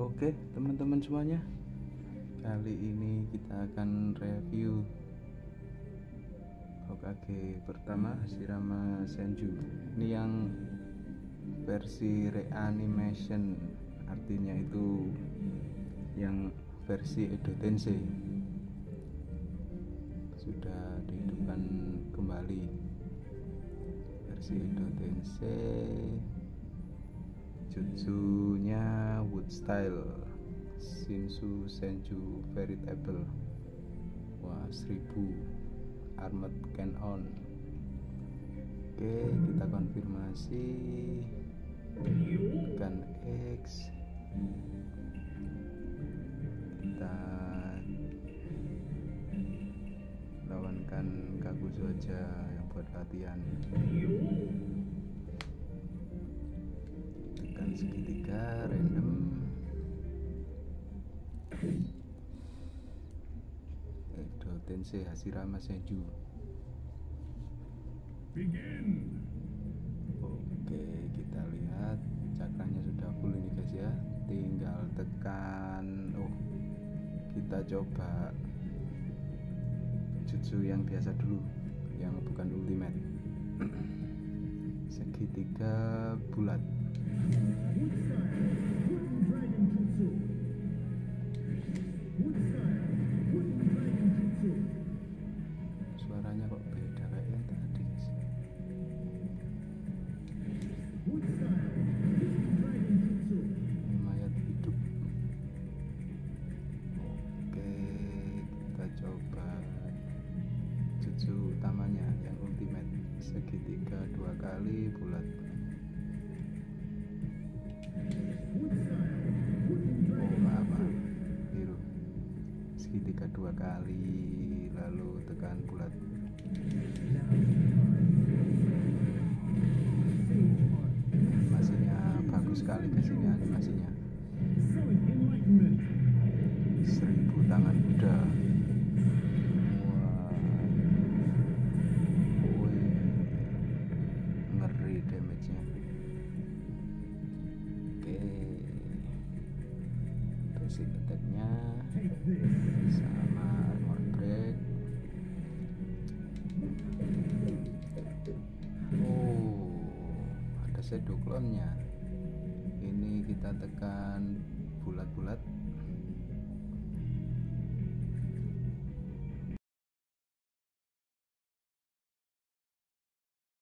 Oke, teman-teman semuanya. Kali ini kita akan review Hokage pertama Shirama Senju. Ini yang versi reanimation, artinya itu yang versi Edo Tensei. Sudah dihidupkan kembali versi Edo Tensei jutsunya wood style. Shinsu Senju veritable wah 1000 armored can on. Oke kita konfirmasi. Tekan X. Kita lawankan Kaguzo aja yang buat latihan segitiga random. Edo Tensei Hashirama Senju Oke kita lihat. Cakranya sudah full ini guys ya. Tinggal tekan oh kita coba jutsu yang biasa dulu yang bukan ultimate. Segitiga bulat coba jutsu utamanya yang ultimate segitiga dua kali bulat. Oh maaf biru. Segitiga dua kali lalu tekan bulat. Animasinya bagus sekali ini animasinya basic sama armor break oh ada shadow clone nya ini kita tekan bulat-bulat